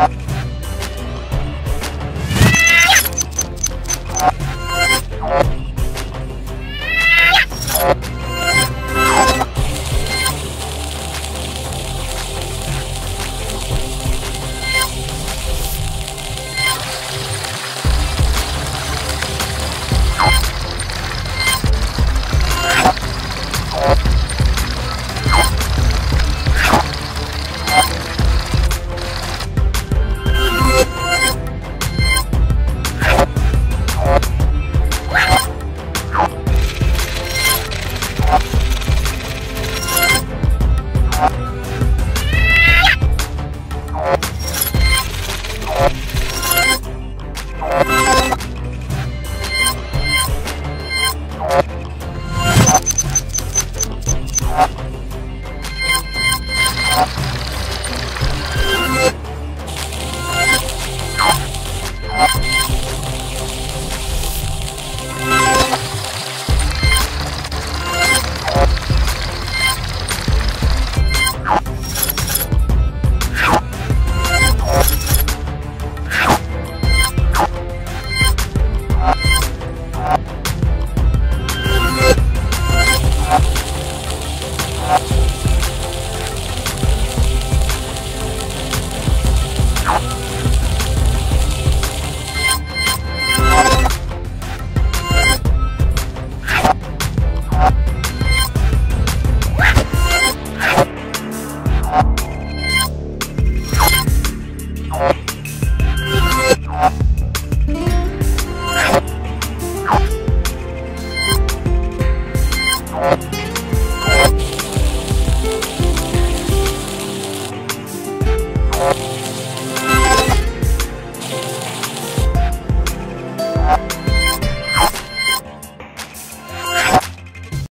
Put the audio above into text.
Bye. You